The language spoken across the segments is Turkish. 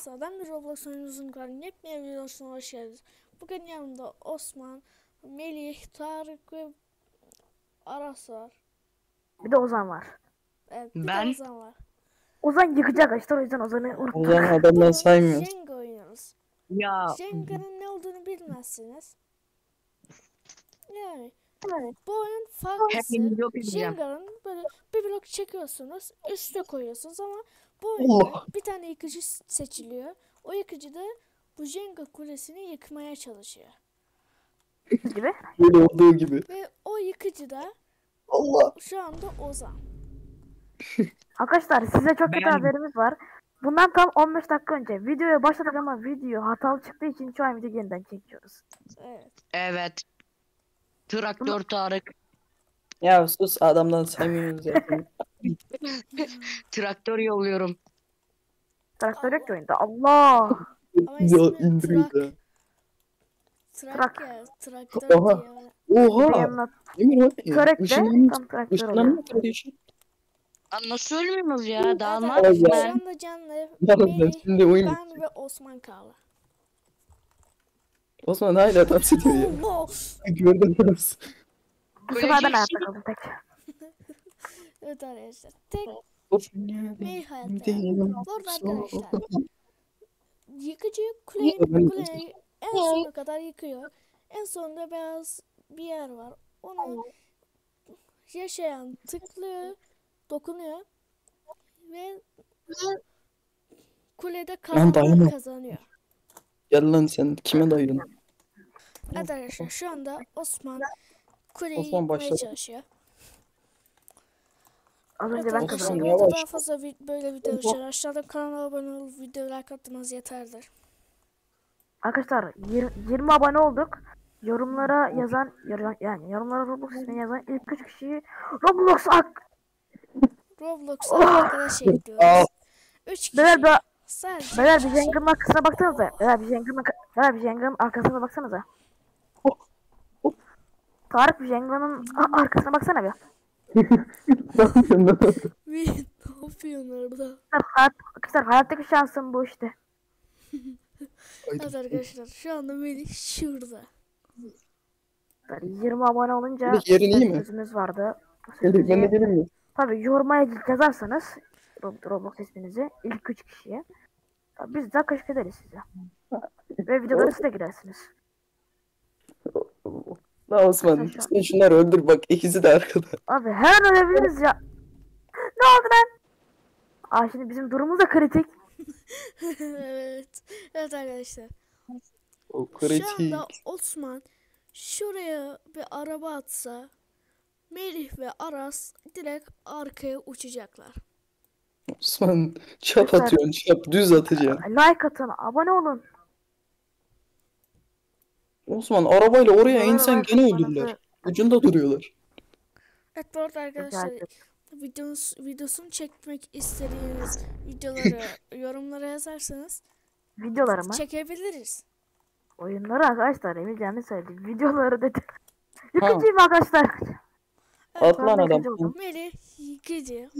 Sağdan bir Roblox oyunumuzun kanalı yepyeni videosuna hoş geldiniz. Bugün yanımda Osman, Melih, Tarık ve Aras var. Bir de Ozan var. Evet, bir Ben- de Ozan var. Ozan yıkıcı arkadaşlar o yüzden Ozan'ı unuttuk. zaman adamdan saymıyoruz. Jenga oynuyoruz. Ya Jenga'nın ne olduğunu bilmezsiniz. Yani Evet. bu oyun farklısı. Jenga'nın böyle bir blok çekiyorsunuz, üste koyuyorsunuz ama bu oyunda Allah. bir tane yıkıcı seçiliyor. O yıkıcı da bu Jenga kulesini yıkmaya çalışıyor. gibi. Böyle olduğu gibi. Ve o yıkıcı da Allah. şu anda Ozan. Arkadaşlar size çok kötü Ben- haberimiz var. Bundan tam 15 dakika önce videoya başladık ama video hatalı çıktığı için şu an video yeniden çekiyoruz. Evet. evet. Traktör Tarık. Ya sus adamdan saymıyoruz zaten. Traktör yolluyorum. Traktör yok ki oyunda. Allah! Ama ya ismi indiriyor Trak. ya. Trak Trak. ya. Traktör Oha. diye. Oha. Yanına Emin ol. körek de Işınlanma. tam traktör oluyor. Işınlanma kardeşim. Lan nasıl ölmüyoruz ya? Daha ne yapayım şu ben? anda canlı Yalnız Melih, şimdi oyun ben ve Osman kaldı. Osman hala dans ediyor ya. Gördün mü? Bu sefer ben hayatta şey- kaldım tek. evet arkadaşlar. Tek. Melih hayatta. Bu arada arkadaşlar. Yıkıcı kuleyi, ben- kuleyi en sonuna kadar yıkıyor. En sonunda beyaz bir yer var. Ona yaşayan tıklıyor, dokunuyor ve kulede dayanamam. kazanıyor. Gel lan sen kime dayıyorsun? Evet arkadaşlar şu anda Osman kuleyi Osman yıkmaya başladı. çalışıyor. Az önce ben arkadaşlar kazandım. bu arada yavaş. daha fazla vi- böyle video için aşağıda kanala abone olup video like atmanız yeterlidir. Arkadaşlar yir- 20 abone olduk. Yorumlara yazan yor- yani yorumlara Roblox ismini yazan ilk 3 kişiyi Roblox ak. Roblox'a arkadaş ekliyoruz. 3 kişi Beyler bir, sadece beyler bir Jengan'ın arkasına baksanıza. Beyler bir Jengan'ın beyler bir Jengan'ın arkasına baksanıza. Tarık Jengan'ın arkasına baksana bir. Ne yapıyorsun lan? Ne yapıyorsun orada? Arkadaşlar, hayat, arkadaşlar hayattaki şansım bu işte. Evet arkadaşlar şu anda Melih şurada. Yani 20 abone olunca yerin iyi mi? sözümüz vardı. Hadi ben de gelin mi? Tabii yoruma yazarsanız Rob- Roblox isminizi ilk 3 kişiye tabii biz de kaşık ederiz size. Ve videolara siz de girersiniz. La Osman sen şunları öldür bak ikisi de arkada. Abi her an ölebiliriz ya. Ne oldu lan? Aa şimdi bizim durumumuz da kritik. evet. Evet arkadaşlar. O Şu kritik. anda Osman şuraya bir araba atsa Melih ve Aras direkt arkaya uçacaklar. Osman çap atıyorsun çap düz atacaksın. Like atın, abone olun. Osman arabayla oraya Videolara insen gene öldürürler. Ucunda duruyorlar. Evet bu arada arkadaşlar videonuz, videosunu çekmek istediğiniz videoları yorumlara yazarsanız Videoları mı? çekebiliriz. Oyunları arkadaşlar Emil Cemil söyledi. Videoları dedi. Yıkıcıyım arkadaşlar. At Ben lan de adam. Melih yıkıcı.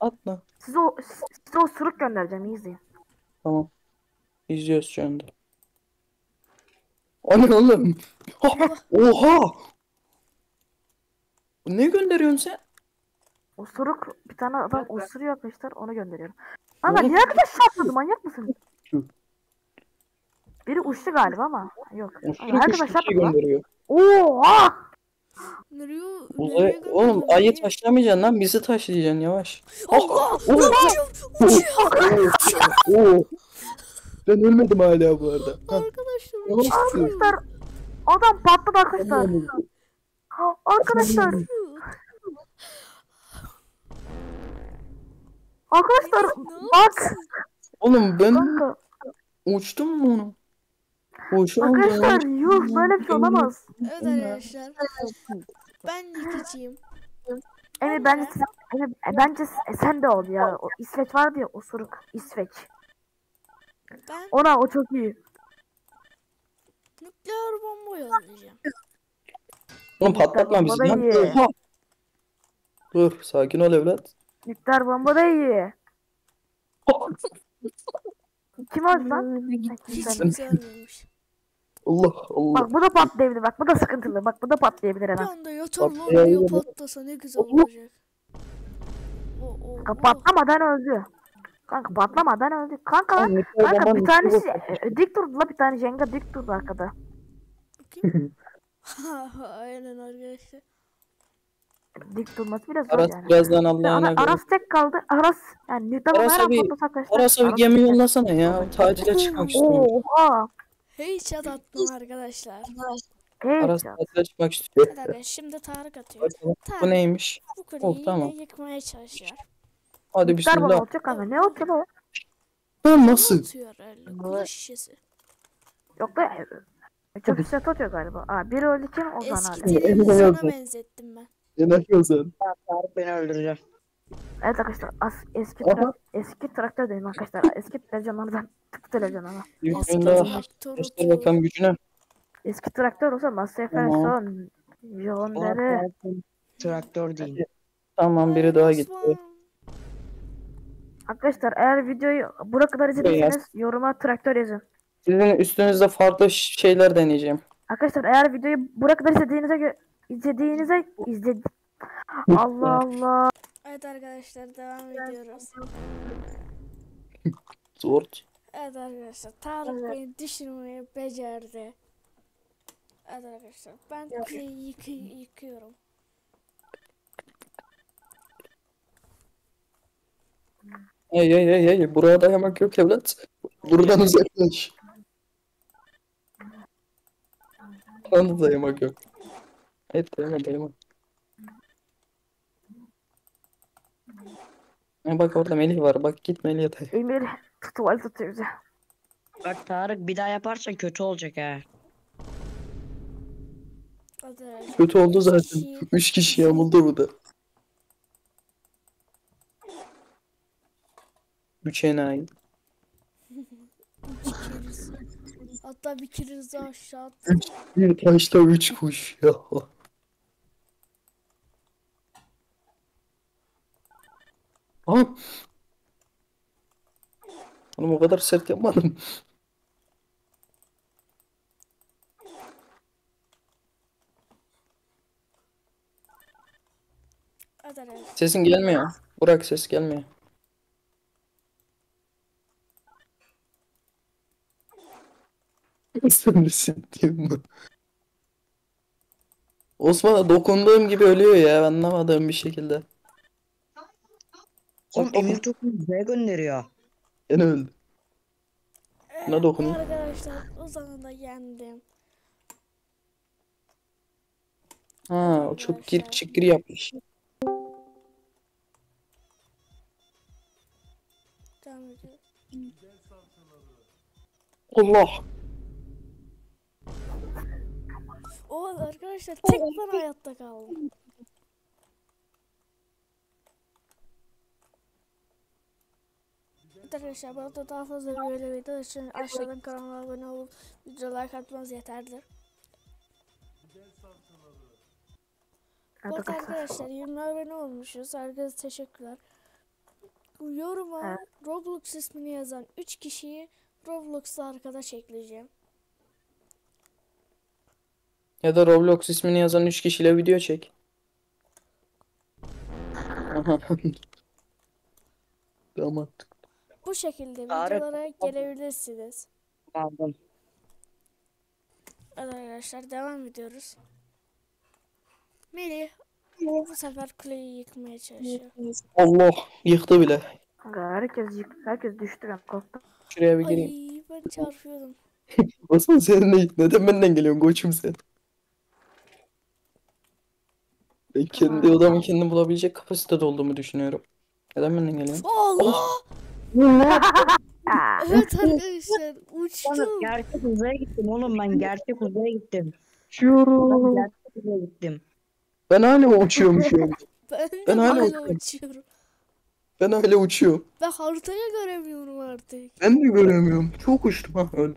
Atla. Size o, size o suruk göndereceğim izleyin. Tamam. İzliyoruz şu anda. O ne oğlum? Oha! Ne gönderiyorsun sen? O suruk bir tane adam osuruyor arkadaşlar onu gönderiyorum. Ama niye kadar şapladı manyak mısın? Şu. Biri uçtu galiba ama yok. O Ama sürekli herkes şu aşağı şey gönderiyor. Oha! Nereye, nereye oğlum ayı taşlamayacaksın lan bizi taşlayacaksın yavaş. Allah! Oh, Uçuyor! Uçuyor! Ben ölmedim hala bu arada. Ha, Arkadaşlar. Arkadaşlar adam patladı arkadaşlar. Arkadaşlar arkadaşlar bak Oğlum ben kanka uçtum mu onu? Hoş arkadaşlar yuh böyle bir şey olamaz. Evet arkadaşlar. Ben yıkıcıyım. Emir bence Emir, e, bence sen de ol ya. O İsveç vardı ya osuruk İsveç. Ben Ona o çok iyi. nükleer bomba yollayacağım. Oğlum patlatma bizi lan. Bomba da iyi. Oha. Dur sakin ol evlat. Nükleer bomba da iyi. Kim öldü lan? Hiç Sen- kimse ölmemiş. Allah Allah. Bak bu da patlayabilir bak bu da sıkıntılı bak bu da patlayabilir Bir hemen. anda yatar lan Patlayabilir. diye patlasa ne güzel olacak. O, o, o. patlamadan öldü. Kanka patlamadan öldü. Kanka lan. Kanka bir tanesi e, dik durdu la bir tane Jenga dik durdu arkada. Bakayım. Aynen arkadaşlar. Dik durması biraz zor Aras yani. birazdan Allah'ına göre. Aras tek kaldı. Aras yani tamam Aras her an abi- patlasak arkadaşlar. Aras'a bir Aras gemi yollasana ya. Tatile çıkmak istiyorum. Oha. Headshot attım arkadaşlar. Hey. Aras tatile çıkmak istiyor. Şimdi Tarık atıyor. Bu Tarık neymiş? bu Oh, kuleyi tamam. yine yıkmaya çalışıyor. Hadi bismillah. olacak kanka. Ne Ne nasıl? atıyor öyle? Kula şişesi. Yok da e, çok set atıyor galiba. Aa biri öldü kim? Ozan Eski abi. televizyona benzettim ben. Yemek sen. Tarık beni öldürecek. Evet arkadaşlar as, eski tra- eski traktör değil arkadaşlar. Eski televizyonlardan. Eski Bismillah. traktör Göster atıyor. bakalım gücüne. Eski traktör olsa Tamam. Ferguson, John. Traktör değil. Tamam biri daha gitti. Arkadaşlar eğer videoyu buraya kadar izlediyseniz yoruma traktör yazın. Sizin üstünüzde farklı şeyler deneyeceğim. Arkadaşlar eğer videoyu buraya kadar izlediğinize izlediğinize izledi Allah Allah. Evet arkadaşlar devam ediyoruz. Zor. Evet arkadaşlar Tarık beni düşürmeyi becerdi. Evet arkadaşlar ben yıkı yıkıyorum. Hey hey hey hey. Buraya dayamak yok evlat. Buradan uzaklaş. Bana da dayamak yok. Evet dayama dayama. Ha, bak orada Melih var. Bak git Melih'e day. Emir tuval tutuyor bize. Bak Tarık bir daha yaparsan kötü olacak ha. Kötü oldu zaten. Üç kişi yamuldu burada. Üç enayi. üç. Hatta bir daha aşağı at. Bir taşla üç kuş ya. Aa. Oğlum o kadar sert yapmadım. Sesin gelmiyor. Burak ses gelmiyor. Sen diyeyim mi? Osman'a dokunduğum gibi ölüyor ya anlamadığım bir şekilde. Oğlum Bak, Emir topu bize gönderiyor. Gene öldü. Ne dokunayım? Arkadaşlar o zaman da yendim. Ha o çok gir çıkır yapmış. Devam. Allah. O arkadaşlar tek ben hayatta kaldım. Evet Arkadaşlar bu arada daha fazla böyle video için aşağıdan kanala abone olup video like atmanız yeterlidir. Arada arkadaşlar. arkadaşlar 20 abone olmuşuz. Herkese teşekkürler. Yoruma. Roblox ismini yazan 3 kişiyi Roblox'ta arkadaş ekleyeceğim. Ya da Roblox ismini yazan 3 kişiyle video çek. Aha. Tamam. Bu şekilde videolara gelebilirsiniz. Aldım. Evet arkadaşlar devam ediyoruz. Melih bu sefer kuleyi yıkmaya çalışıyor. Allah yıktı bile. Herkes yık- herkes düştü ben korktum. Şuraya bir gireyim. Ay ben çarpıyordum. Osman sen ne? Neden benden geliyorsun koçum sen? Ben kendi odamı kendim bulabilecek kapasitede olduğumu düşünüyorum. Neden benden geliyorsun? Allah! Aa, Evet arkadaşlar uçtum. gerçek uzaya gittim oğlum ben gerçek uzaya gittim. Ben Uçuyorum. gerçek uzaya gittim. Ben hala uçuyorum şu an. Ben Ben hala hala uçuyorum. uçuyorum. Ben hala uçuyorum. Ben haritayı göremiyorum artık. Ben de göremiyorum. Çok uçtum ha öyle.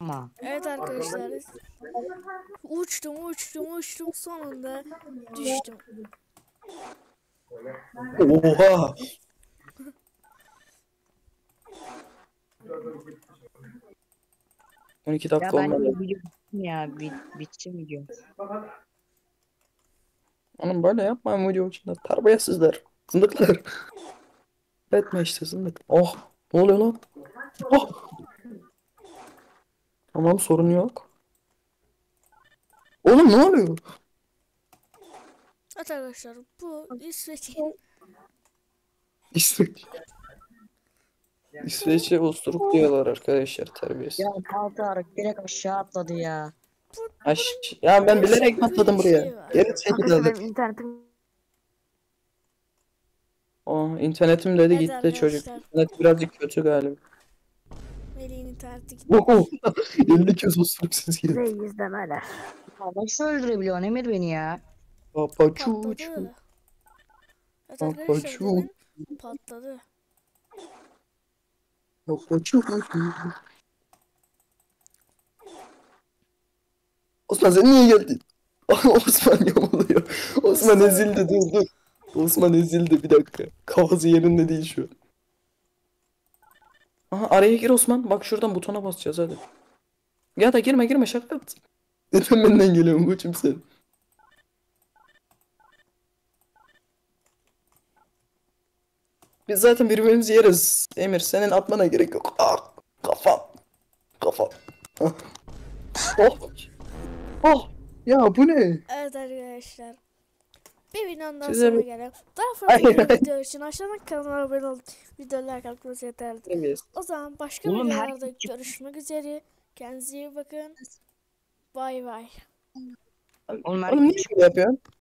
Ama Evet arkadaşlar. Uçtum uçtum uçtum sonunda düştüm. Oha. 12 Ya dakika ben olmadı. de video bitsin ya. Bit, bitsin video. Oğlum böyle yapmayın video içinde. Terbiyesizler. Zındıklar. Etme işte zındık. Oh. Ne oluyor lan? Oh. Tamam sorun yok. Oğlum ne oluyor? Evet arkadaşlar bu İsveç'in İsveç. İsveç'e usturuk diyorlar arkadaşlar terbiyesiz. Ya Tal Tarık direkt aşağı atladı ya. Aş ya ben bilerek atladım şey buraya. var. Geri Arkadaşlar çekildim. benim internetim Oh, internetim dedi Evet gitti çocuk. arkadaşlar. İnternet birazcık kötü galiba. Gitti. Oh, 50 kez usturuk sesi geldi. size izlemeler. Ya nasıl öldürebiliyorsun Emir beni ya? Papa çuç. Patladı. Evet Bak, arkadaşlar bak şu- demin patladı. Papa çuç. Osman sen niye geldin? Osman yamuluyor. Osman ezildi dur dur. Osman ezildi bir dakika. Kafası yerinde değil şu an. Aha araya gir Osman. Bak şuradan butona basacağız hadi. Ya da girme girme şaka yaptım. Neden benden geliyorsun koçum sen? Biz zaten birbirimizi yeriz. Emir senin atmana gerek yok. Ah, kafam. Kafam. Oh. Oh. Ya bu ne? Evet arkadaşlar. Bir videonun daha Size bir- gelelim. Daha fazla video için aşağıdan kanalıma abone olup videolar kalkması yeterli. O zaman başka Oğlum, her- videolarda görüşmek üzere. Kendinize iyi bakın. Bay bay. Oğlum, Oğlum niye şöyle yapıyorsun?